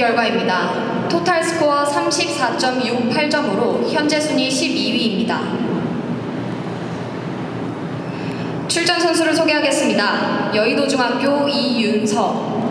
결과입니다. 토탈 스코어 34.68점으로 현재 순위 12위입니다. 출전 선수를 소개하겠습니다. 여의도 중학교 이윤서,